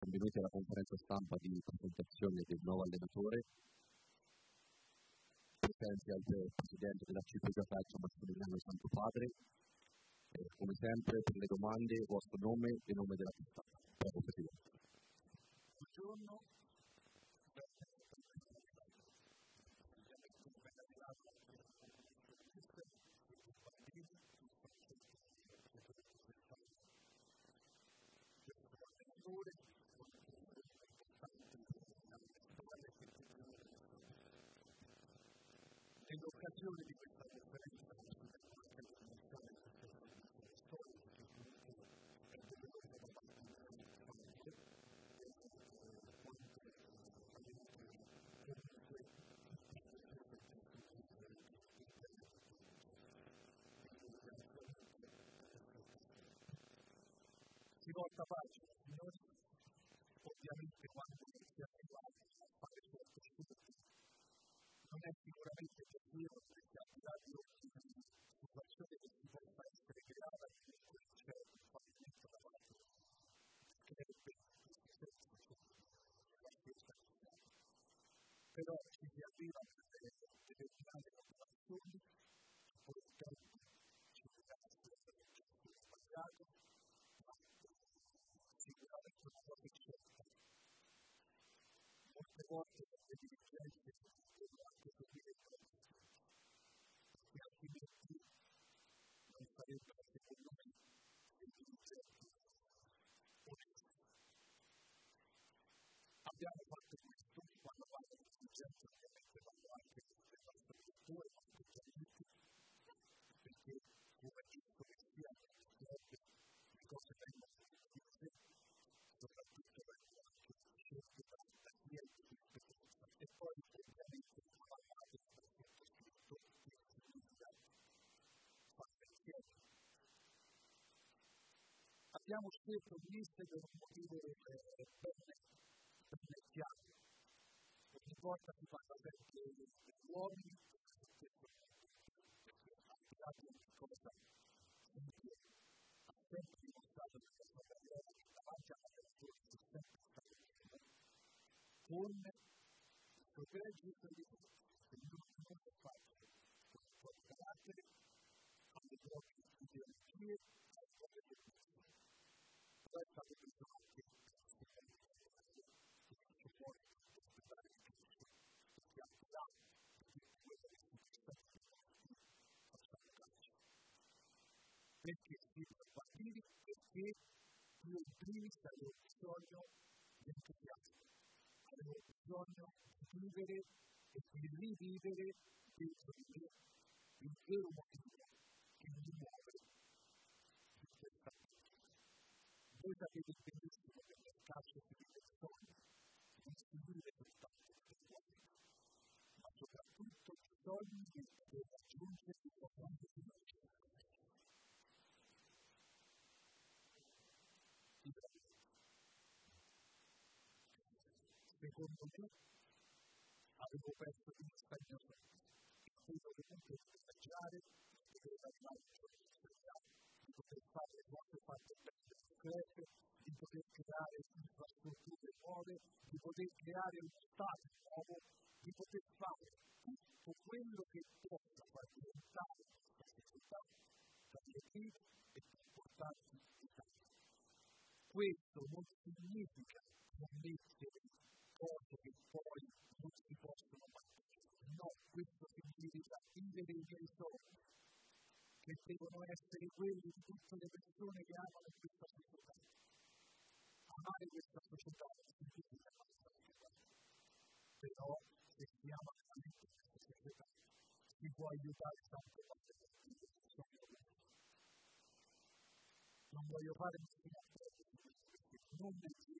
benvenuti alla conferenza stampa di presentazione del nuovo allenatore. Presenti al presidente della CPG Calcio Massimiliano Santo Padre. E, come sempre, per le domande, vostro nome e nome della testata. Prego, Presidente. Buongiorno, nell'occasione di questa conferenza anche la commissione storica che comunque è venuta da parte di Franco quanto comunque si volta pagina signori ovviamente quando si arriva a fare questo studio non è sicuramente io motivazioni che poi scelto di essere per un motivo eh, ben chiaro. Ogni volta si parla sempre degli uomini, perché di là di ogni cosa, sempre, ha sempre dimostrato nella sua carriera che davanti alla persona si è sempre bene, con il suo pregio e i suoi difetti, che non, è facile, con il proprio carattere, alle proprie ideologie, alle proprie convinzioni però è stato preso anche che fuori aspettare il calcio perché al di là di tutto quello che si sta facciamo calcio perché si sono partiti perché io in primis avevo bisogno di entusiasmo avevo bisogno di vivere e di rivivere dentro di me il vero motivo che mi muove in questa vita voi sapete benissimo che nel vive il sogno, non si vive soltanto Secondo me avevo perso di e quello che di viaggiare, di poter arrivare in di poter fare le cose fatte bene concrete, di poter creare infrastrutture nuove, di poter creare uno Stato nuovo, di poter fare tutto quello che possa far diventare questa società dalle prime e più importanti d'Italia. Questo non significa non mettere cose che poi non si possono mantenere. No, questo significa vivere i sogni, che devono essere quelli di tutte le persone che amano questa società. Amare questa società significa amare questa società. Però se si ama veramente questa società si può aiutare tante cose per dire che sono Non voglio fare nessun appello perché non si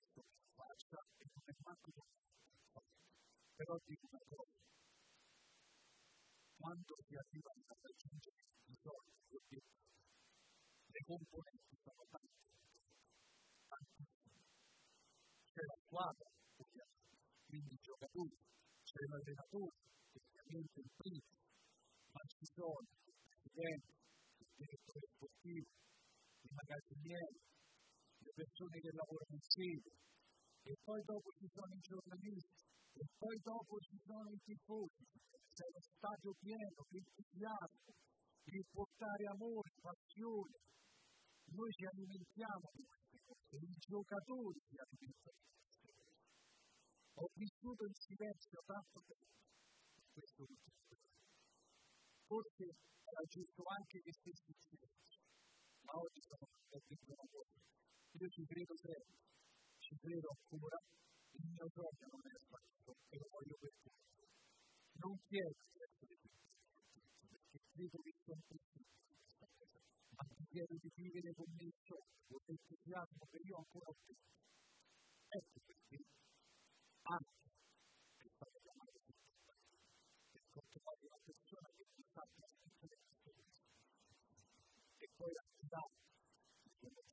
faccia e non è manco che faccia. Però dico una cosa quando si arriva a raggiungere i sogni, gli obiettivi, le componenti sono tante. C'è la squadra, quindi i giocatori, c'è l'allenatore, ovviamente il primo, ma ci sono il presidente, il direttore sportivo, i magazzinieri, le persone che lavorano insieme, e poi dopo ci sono i giornalisti, e poi dopo ci sono i tifosi, c'è lo stadio pieno, l'entusiasmo, il portare amore, passione. Noi ci alimentiamo di queste cose, i giocatori si alimentano di queste cose. Ho vissuto in silenzio tanto tempo questo ultimo. Forse era giusto anche che stessi in silenzio, ma oggi sono per una cosa. Io ci credo sempre, ci credo ancora, il mio sogno non è sbagliato e lo voglio per tutti. Non chiedo di essere tutti, perché credo che sono cosa, ma ti chiedo di vivere con me il sogno, l'entusiasmo che io ancora ho dentro. Ecco perché anche è stato chiamato tutto per controllare una persona che ti fa cose. E poi attivare il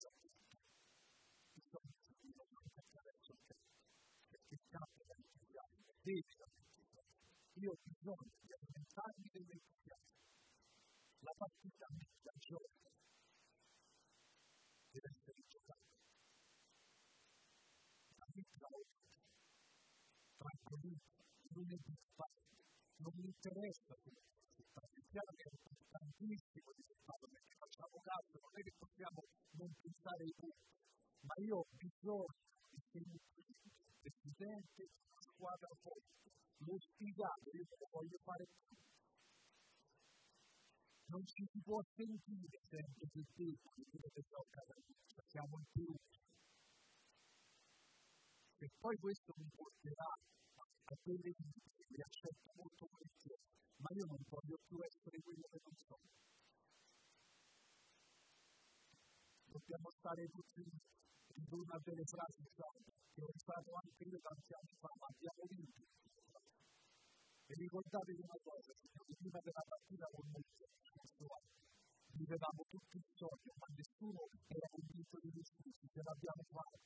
messaggio deve io ho bisogno di alimentarmi dell'entusiasmo. La partita a metà giorno deve essere giocata. La oggi, tranquillità, lunedì, basta. Non mi interessa se è chiaro che è tantissimo di risultato perché facciamo caso, non è che possiamo non pensare ai punti, ma io ho bisogno di sentire il Presidente squadra forte, lo sfigato, io lo voglio fare. Non ci si può sentire sempre più deboli, quello che tocca da noi, siamo in più. E poi questo mi porterà a delle limiti, li accetto molto volentieri, ma io non voglio più essere quello che non sono. Dobbiamo stare tutti in una delle frasi che ho usato anche io tanti anni fa, ma abbiamo vinto. E ricordatevi una cosa, signori, prima della partita con noi, vivevamo tutti il sogno, ma nessuno era convinto di nessuno, ce l'abbiamo fatta.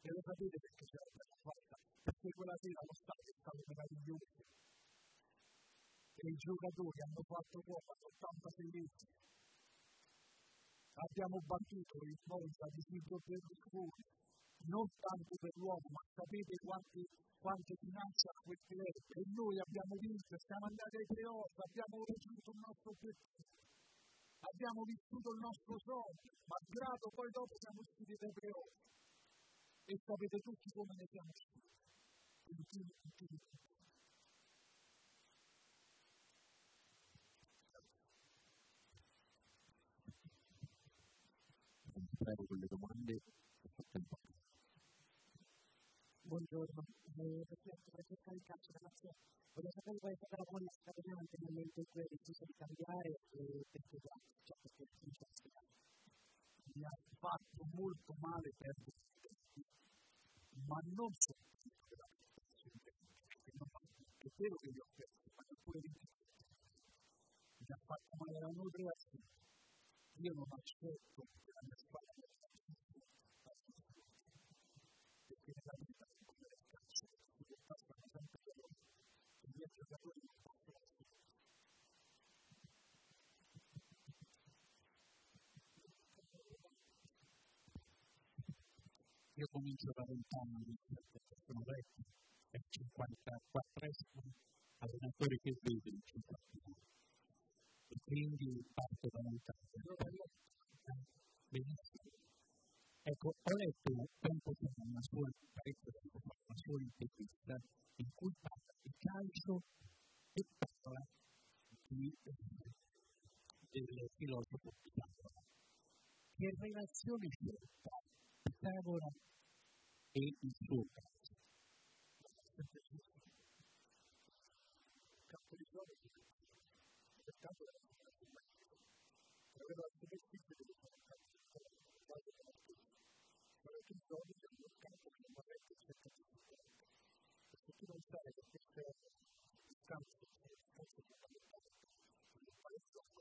E lo sapete perché ce l'abbiamo fatta? Perché quella sera lo stato è stato meraviglioso. E i giocatori hanno fatto hanno 86 mesi. Abbiamo battuto il Monza di Silvio Berlusconi, non tanto per l'uomo, ma sapete quante finanze ha quel club e noi abbiamo vinto, siamo andati ai playoff, abbiamo raggiunto il nostro obiettivo, abbiamo vissuto il nostro sogno, malgrado poi dopo siamo usciti dai playoff. E sapete tutti come ne siamo usciti. Prego con le domande Buongiorno, eh, Presidente Francesca di Calcio della Nazione. Voglio sapere qual è la buona scatenante nel momento in cui hai deciso di cambiare e cioè perché non c'è spiegato. Mi ha fatto molto male per ma non per la è vero che li ho persi, ma pure di mi ha fatto male a noi ragazzi. Io non accetto che la mia squadra perché nella vita io comincio da vent'anni, sono vecchio, è 54esimo allenatore che vede il 51 e quindi parto da lontano. Benissimo. Ecco, ho letto tempo fa una sua, parecchio tempo intervista in cui parla di calcio e parla di, eh, del filosofo Pitagora. Che relazione c'è tra Pitagora e il suo calcio? Campo di gioco il campo della aveva la superficie dove sono campi di gioco, quasi come zone sono un campo che non a essere cerca di se tu non sai che questo campo è fondamentale per il gioco,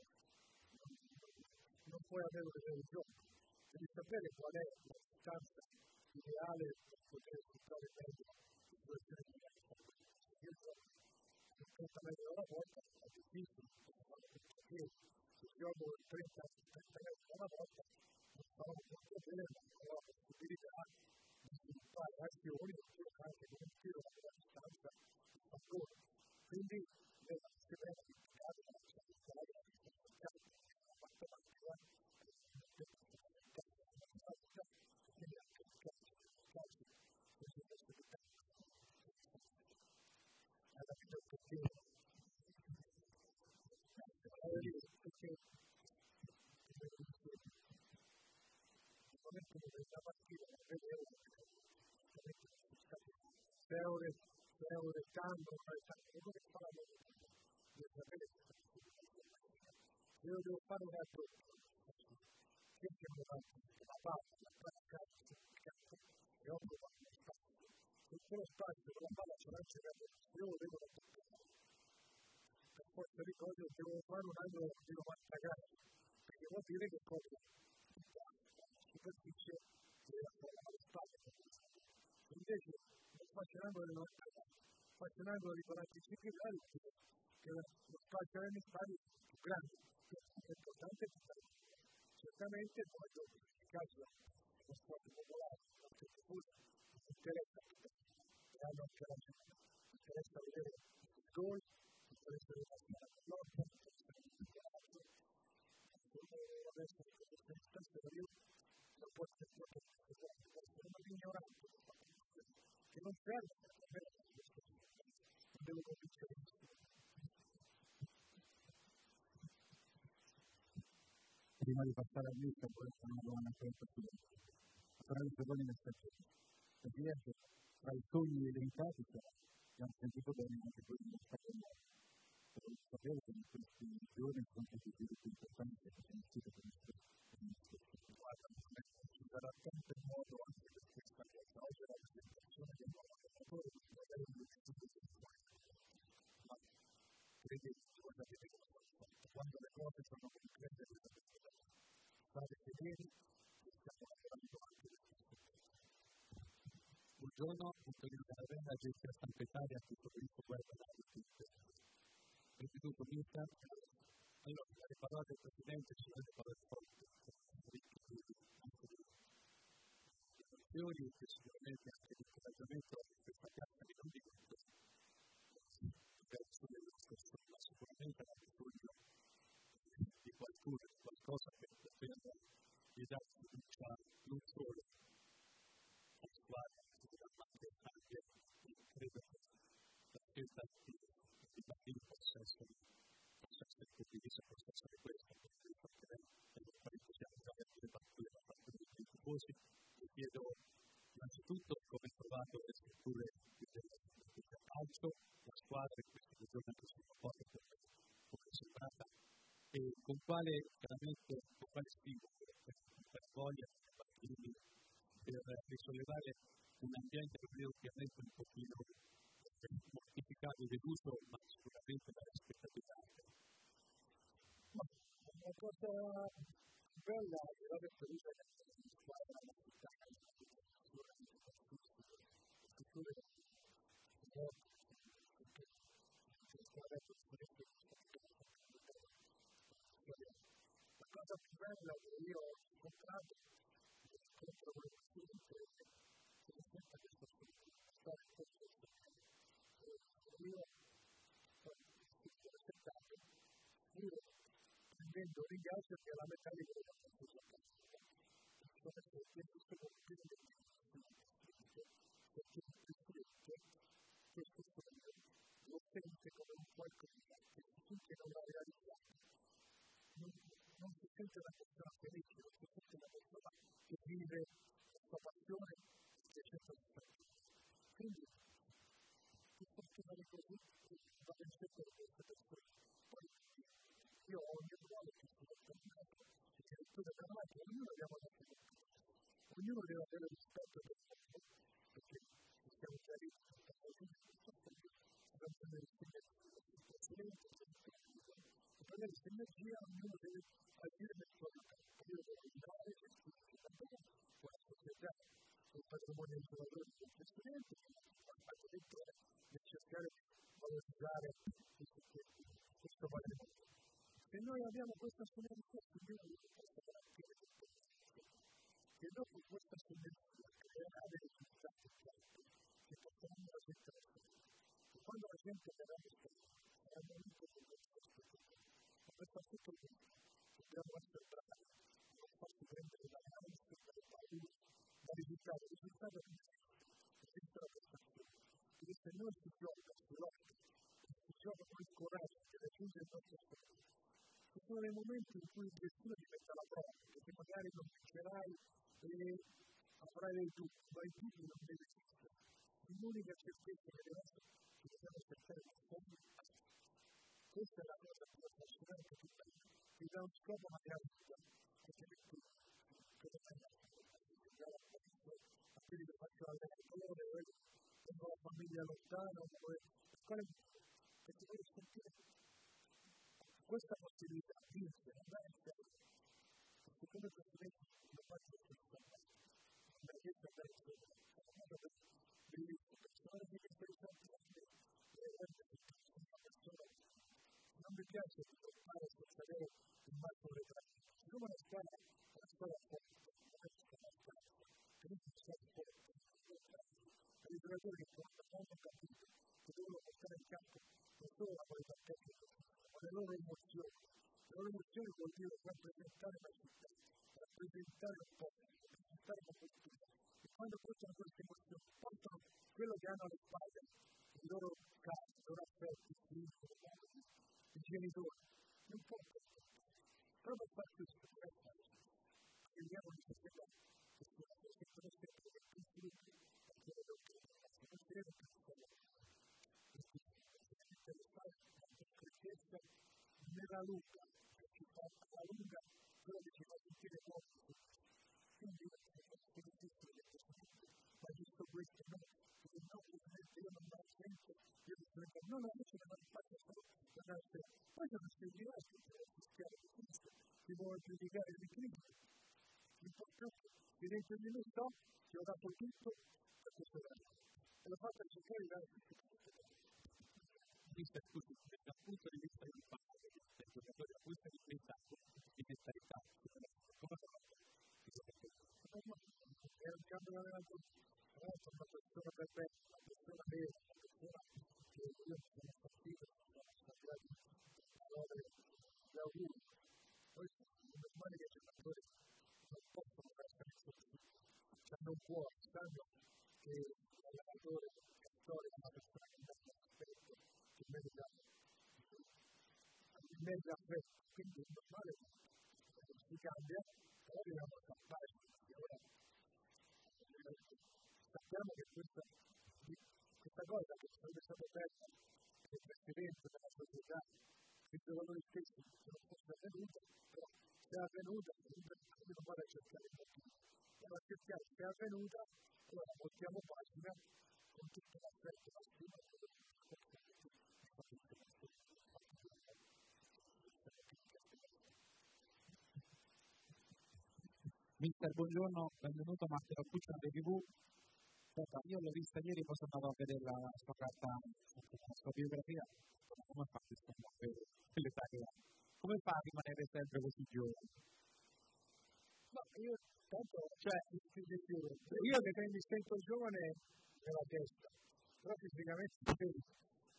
non puoi avere un vero gioco. Devi sapere qual è la distanza ideale per poter sfruttare meglio le situazioni di vita. Io gioco 30 metri alla volta, è difficile, perché se gioco 30 metri alla volta 顔を持ってれば、顔を作りてい。いっぱい足を折りを切る関係で、切るわけだき、なんか、一発を踏んで、目がつけたい。la mattina a vedere tre ore, tre ore tanto, fare tanto, come fa la mia Devo sapere io devo fare un altro che siamo avanti, la palla, la palla calcio, il campo, e ho provato lo spazio. Se c'è lo spazio, la palla ce l'ha cercato, io lo devo attaccare. Per forza di cose devo fare un altro, devo attaccare, perché vuol dire che cosa copre la superficie della spazio. Angolo di 90 gradi, faccio un angolo di 45 gradi, che lo spazio è più grande è importante certamente poi dopo il calcio lo sport popolare la cultura interessa e hanno anche la gente interessa vedere il gol interessa vedere la squadra di lotta interessa vedere il calcio adesso in questa situazione io non posso essere essere un ignorante che non serve per me non devo convincere nessuno prima di passare a lista può essere una buona presentazione. Però i secondi messaggi. Presidente, tra i sogni elencati abbiamo sentito bene anche quelli del Stato Però sapere che in questi giorni sono stati sviluppi importanti che sono usciti per il ci sarà tanto modo anche per questa cosa. Oggi la presentazione del nuovo lavoratore magari non è ma credete, voi sapete cosa quando le cose sono concrete state fedeli e stiamo lavorando anche Buongiorno, Antonio Caravella, agenzia stampa Italia, tutto questo guarda la Istituto Vita. Allora, le parole del Presidente sono le parole forti, emozioni che sicuramente anche l'incoraggiamento di questa piazza di non dico verso le nostre ma sicuramente ha bisogno di qualcuno, di qualcosa che poter gli dare fiducia non solo alla squadra, ma anche credo che la scelta di, di partire possa essere, possa essere condivisa, possa essere questa, perché noi possiamo già mettere battute da parte dei tifosi. Vi chiedo innanzitutto come trovato le strutture del calcio, la squadra in questi giorni che sono forte per come è sembrata e con quale chiaramente con quale stimolo, con quale voglia partiti per risollevare un ambiente che è un pochino mortificato e deluso, ma sicuramente alte. Ma una cosa bella è la che la squadra la città, la cosa più bella che io ho incontrato contro persone che sono sempre questo stare in questo io accettato io prendendo un ringrazio che alla metà di quello che ho fatto come se questo compito perché il Presidente questo sogno lo sente come un qualcosa che sente non la realizza non, non si sente una persona felice, non si sente una persona che vive la sua passione e cerca di stare. Quindi, si può chiamare così, va ben certo di queste persone. Poi, io ho il mio ruolo che sono terminato, il direttore della macchina, ognuno abbiamo la sua Ognuno deve avere rispetto per il mondo, perché se siamo chiariti, abbiamo delle sinergie, precedenti, e per avere sinergia ognuno deve agire nel suo ambito, io devo aiutare e gestire con la società, il patrimonio dei lavoratori del Presidente, il fatto direttore, nel cercare di valorizzare questo patrimonio. Se noi abbiamo questa sinergia, Signore, io posso garantire che dopo questa sinergia creerà dei risultati che porteranno la gente a e quando la gente verrà risposta, sarà il momento di ma per far tutto bene dobbiamo essere bravi non farsi prendere dalle ansie, dalle paure, dal risultato. Il risultato è. Quindi se noi si gioca, lotta, si gioca con il coraggio di raggiungere il nostro scopo, ci sono dei momenti in cui il destino diventa la prova, perché magari non vincerai e avrai dei dubbi, ma i dubbi non devi esistere. Il l'unica certezza che deve essere che dobbiamo cercare di fare questa è la cosa più affascinante più bella che dà un scopo materialista altrimenti cosa fai a quelli che faccio l'allenatore tengo la famiglia lontana per quale perché voglio sentire questa possibilità di vincere andare in serio perché come presidente lo faccio questo non è che sia penso è una cosa bellissima persone che mi interessano tanto una persona non mi piace fare senza avere il massimo dei tratti siccome la scuola è una scuola forte non è una scuola scarsa quindi è una scuola forte per i giocatori che hanno capito che devono portare in campo non solo la qualità tecnica. Ma le loro emozioni le loro emozioni vuol dire rappresentare la città rappresentare un popolo rappresentare una cultura. E quando portano queste emozioni portano quello che hanno alle spalle i loro cari, i loro affetti, i figli, i genitori non può però per fare questo per fare vediamo di società che sono queste cose che a quello che non si deve più fare interessare la concretezza nella lunga che ci fa alla lunga quello che ci fa sentire buoni quindi è difficile che questo ma giusto questo no perché no presidente io non ho tempo io presidente no no invece non ho fatto solo poi sono sceglierà si schiava di Cristo si vuole giudicare di Cristo l'importante che dentro di me so che ho dato tutto a questo ragazzo e l'ho fatto di dare tutto vista così, dal punto di vista del padre, del giocatore a cui sei diventato di mentalità, come fa? È un cambio allenatore, tra l'altro una persona per me, una persona vera, una persona che io mi sono partito, sono stati parole di auguri. Poi sono normali che i giocatori non possono essere così, hanno un cuore, sanno che l'allenatore è storico, una persona che dà rispetto, che merita il merita affetto, quindi è normale che si cambia, però dobbiamo campare, ora sappiamo che questa, questa cosa che sarebbe stata aperta del Presidente della società, che i giocatori stessi non fosse avvenuta, però se è avvenuta, dobbiamo fare a cercare il motivo. Allora cerchiamo, se è avvenuta, allora portiamo pagina con tutto l'aspetto della stima Mister, buongiorno, benvenuto Matteo Puccia di TV. Senta, io l'ho vista ieri, poi sono andato a vedere la sua carta, la sua biografia. Come fa che ha? Come fa a rimanere sempre così giovane? No, io tanto, cioè, io che mi sento giovane nella testa, però fisicamente.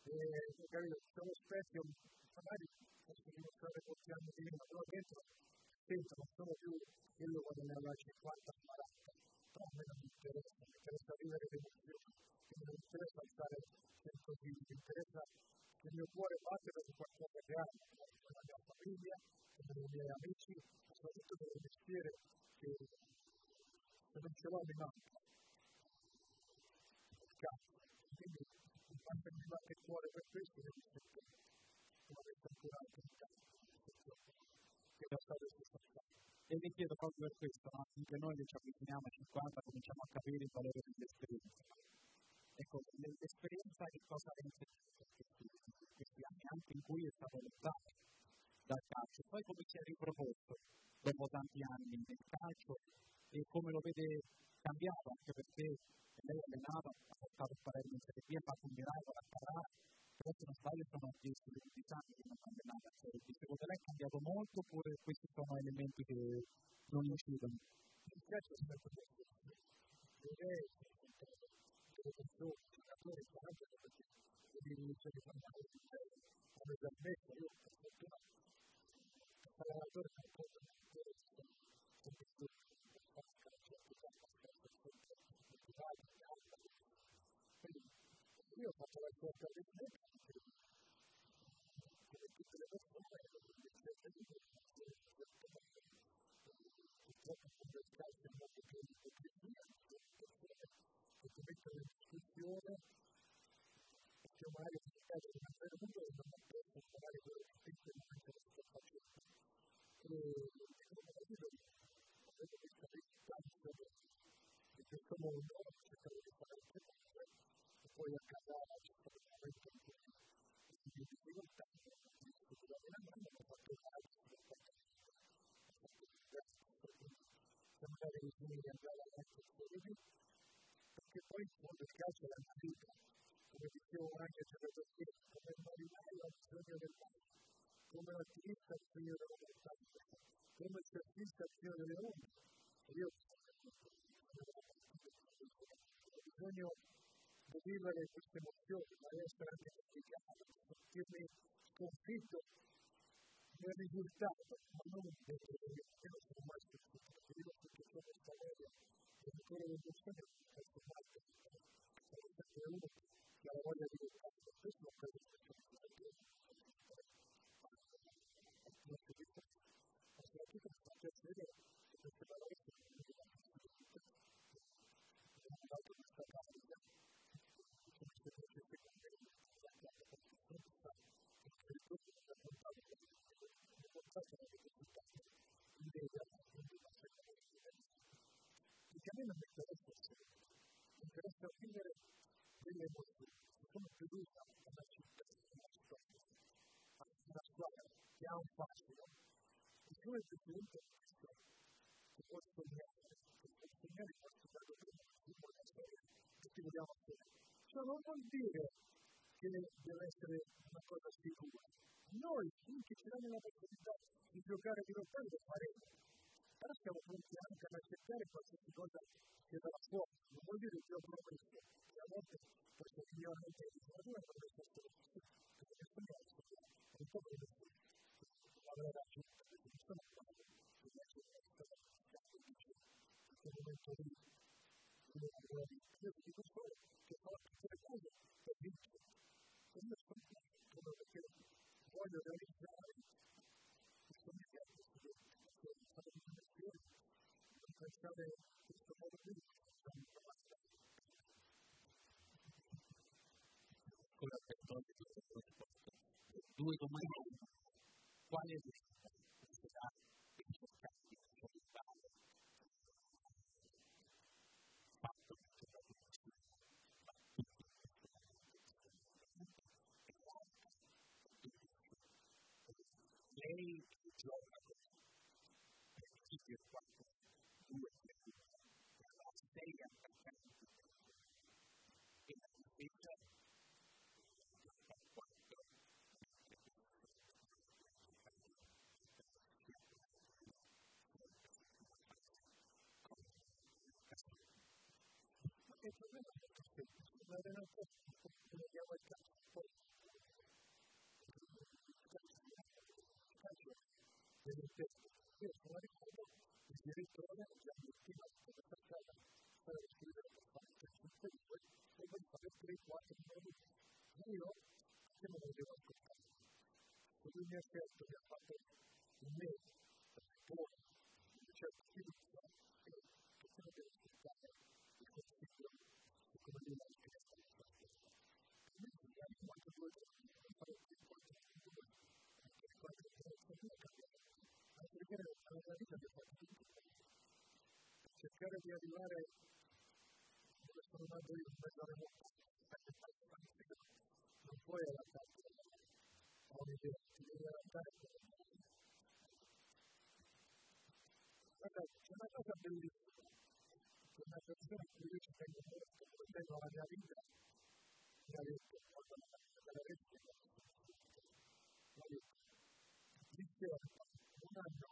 Eh, capito, sono specchio, magari posso dimostrare molti anni di meno, però dentro sento non sono più quello quando ne aveva 50 40 però a me non mi interessa mi interessa vivere le emozioni. Non mi interessa stare sempre così mi interessa che il mio cuore batte per qualcosa che amo per la mia famiglia per i miei amici mestiere che non ce l'ho mi manca quindi il fatto mi batte il cuore per questo devo sempre come avesse ancora anche in che è stato e vi chiedo proprio per questo, no? finché noi ci avviciniamo a 50 cominciamo a capire il valore dell'esperienza. Ecco, l'esperienza che cosa ha insegnato in questi anni, anche in cui è stato lontano dal calcio, poi come si è riproposto dopo tanti anni nel calcio e come lo vede cambiato, anche perché lei allenava, ha portato il Palermo in Serie B, ha fatto un miracolo a Carrara, però se non sbaglio sono 10-12 anni che non ha allenato a Serie B. Secondo lei è cambiato molto oppure questi sono elementi che non incidono? Il calcio sempre questo. Direi che le persone, i giocatori, anche perché di parlare di lei, come già detto, io per fortuna, non per fare per fare io faccio la cosa del tempo come tutte le persone che mettono in discussione che magari si cade in un certo punto e non ha preso magari quello che spesso non è stato facendo ho fatto se magari bisogna andare avanti con perché poi fondo il calcio è la vita, come dicevo anche a giocatori, come il marinaio ha del mare, come bisogno di vivere queste emozioni, ma di essere anche implicato, di sentirmi sconfitto nel risultato, ma non dentro di me, io non sono mai sconfitto, perché io tutto ciò che sta meglio, e ancora le persone che questo fatto, sono sempre uno che ha la voglia di lottare, questo non credo che sia ma soprattutto mi fa piacere che queste parole siano venute da abbiamo dato questa carica, come se facesse con me, la chiave per il fronte sta, perché il gruppo mi ha portato portato la necessità di vedere appunto la seconda dimensione. Perché a me non mi interessa essere, mi interessa vivere delle emozioni. Sono creduta alla città, alla storia, una squadra che ha un fascino. E come Presidente di questo, che può sognare, che può sognare questo dato prima di storia, che ti vogliamo fare. Ciò non vuol dire che deve essere una cosa sicura noi finché ci danno la possibilità di giocare e di lottare lo faremo. Però siamo pronti anche ad accettare qualsiasi cosa che dalla fuori. Non vuol dire che ho promesso, che a volte questo miglioramento di legislatura non deve essere così, perché questo mi ha è un po' come la definizione quando invece è stata stato dice in quel momento lì io avevo detto, io ti dico solo che farò tutte le cose per vincere. E io sono perché realizzare questo mio piano questo stato di non pensare in qui, sono abbastanza. Con la di questo trasporto, due domande. Quale è la necessità di cercare di sviluppare fatto che la lei gioca con equilibrio 4 2 la 6 attaccanti e la difesa gioca 4 Ma il problema è molto semplice, ma è una cosa che vediamo al calcio, poi calcio deve essere, io sono ricordo il direttore Gianni Stima, come facciamo stare a scrivere per fare il 5 e poi fare 3 4 minuti. Io, se non lo devo ascoltare, se lui mi ha scelto, mi ha fatto un mese, poi, una certa fiducia, e che se lo devo ascoltare, il consiglio, come lui l'ha scritto, quindi magari qualche due giorni, fare 3 4 minuti, anche qualche differenza non cambia. Perché nella vita tutto per cercare di arrivare dove sono andato io, alle montagne, non puoi adattarti a un'idea, ti devi adattare a Guarda, c'è una cosa bellissima, che una persona che io ci tengo molto, che tengo alla mia vita, mi ha detto, quando mi ha detto della rete, mi ha detto, discerno, un anno,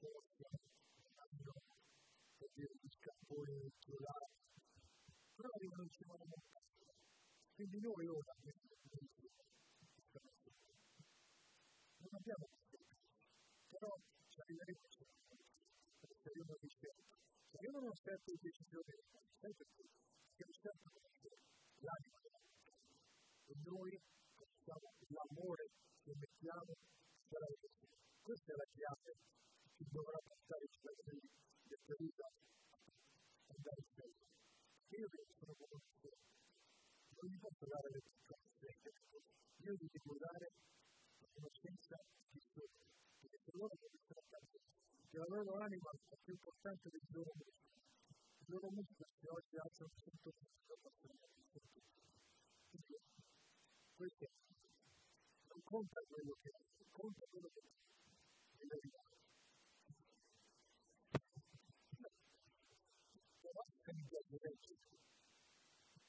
corso, un anno, per dire, di giurati, però arrivano cima alla montagna. Quindi noi ora, non abbiamo però ci arriveremo se io non ricerco. Se io non aspetto il decisione, sai perché? Perché non cerco l'anima. E noi facciamo l'amore che mettiamo sarà il decisione. Questa è la chiave che dovrà portare i cittadini del Perù in cielo. Io sono convinto non gli posso trovare le cose. Io vi devo dare la conoscenza di solo, perché se loro potessero fare che la loro anima è più importante del loro muscolo. Il loro muscolo se oggi alzano 100 kg possono fare questo non conta quello che conta quello che è verità. che mi piace leggere.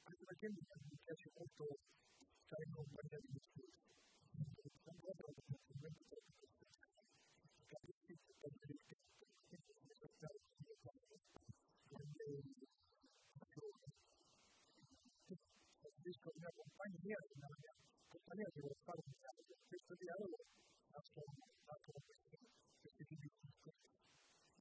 Anche perché mi piace molto stare in compagnia di me. Non guardo la possibilità di capire che cosa mi si può cosa mi piace, che cosa mi piace, compagnia, che vuole fare un dialogo, questo dialogo ha solo